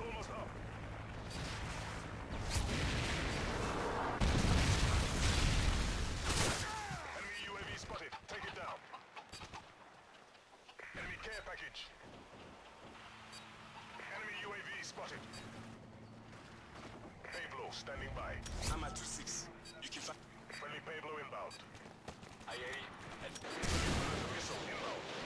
almost up. Enemy UAV spotted. Take it down. Enemy care package. Enemy UAV spotted. Pave Low standing by. I'm at 2-6. You can find... Friendly Pave Low inbound. Aye. Missile inbound.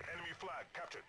Enemy flag captured.